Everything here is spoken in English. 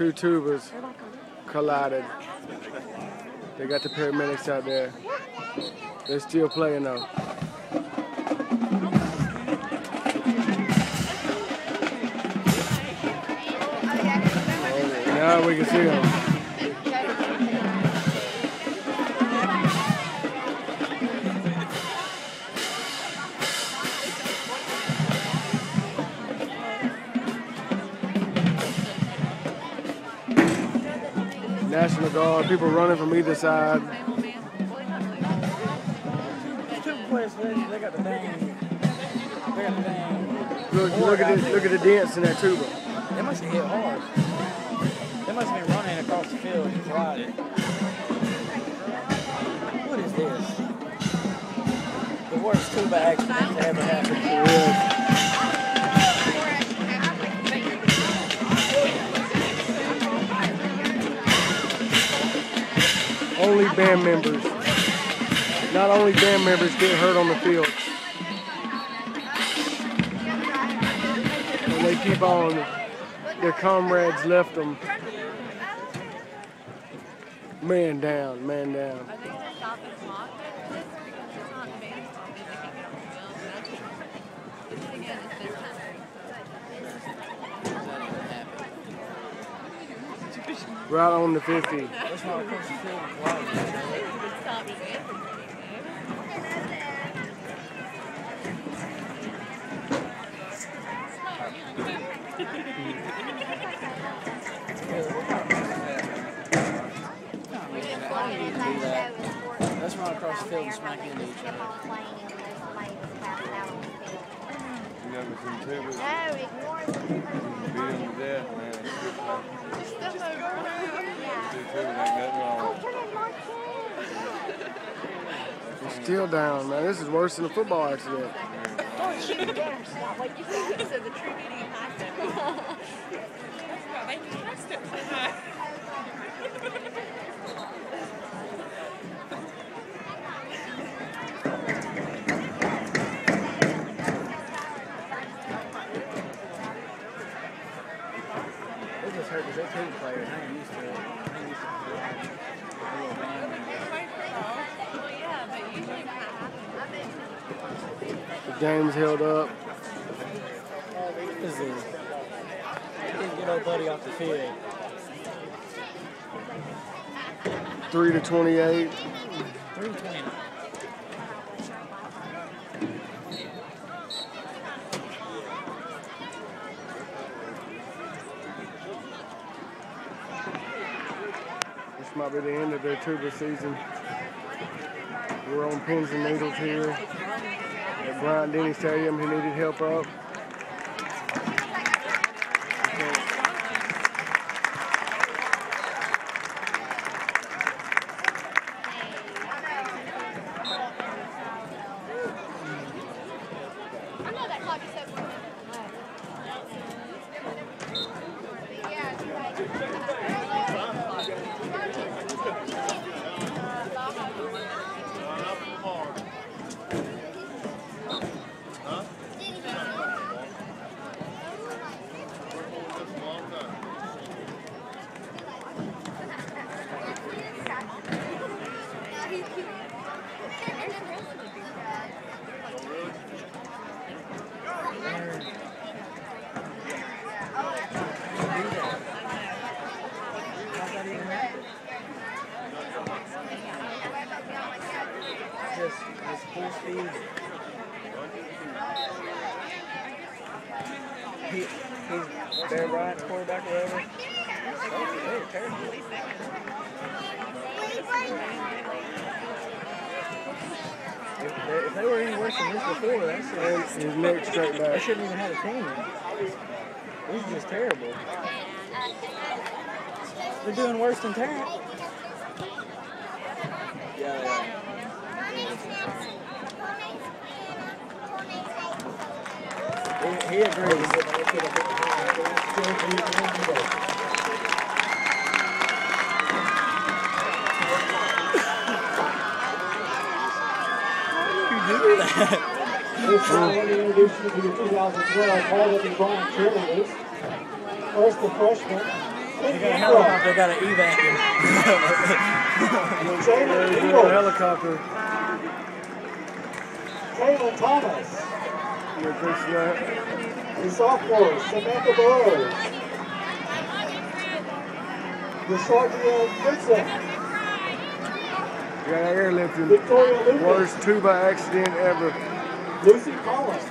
Two tubers collided. They got the paramedics out there. They're still playing though. Oh, now we can see them. National Guard, people running from either side. Look, look at this, look at the dents in that tuba. They must have hit hard. They must have been running across the field and collided. What is this? The worst tuba accident to ever happen. Band members. Not only band members get hurt on the field. And they keep on. Their comrades left them. Man down, man down. Right on the 50. That's run across the field and smack into each other. You never seen tubers No, ignore them. beat them to death, man. Two tubers ain't nothing wrong. Oh, turn in Mark He's still down, man. This is worse than a football accident. Don't shoot down. Stop. Wait, you see This is the true meaning of high step. They can trust it. They just hurt because players. They ain't used to it. They ain't used to colliding. A little band member. Yeah, but usually when that happens, The game's held up. This is get good old buddy off the field. Three to 28. Three twenty. This might be the end of their tuba season. We're on pins and needles here at Bryant Denny Stadium. He needed help up. I know that clock is so He, he's Bear Bryant, quarterback, or whatever. Oh, terrible. If they, if they were any worse than this before, that's And his straight they shouldn't even have a team. This is just terrible. They're doing worse than Tarrant. He, he agrees. This is let me introduce you to the 2012 Hall of Bryant cheerleaders. First, the freshman, They got a helicopter, got an evac him. Jalen a Eagles. helicopter. Kaylin Thomas. That. The sophomore, Samantha Burrows. The Sergeant Vincent. Got airlifting. Victoria Lucas. Worst tuba accident ever. Lucy Collins.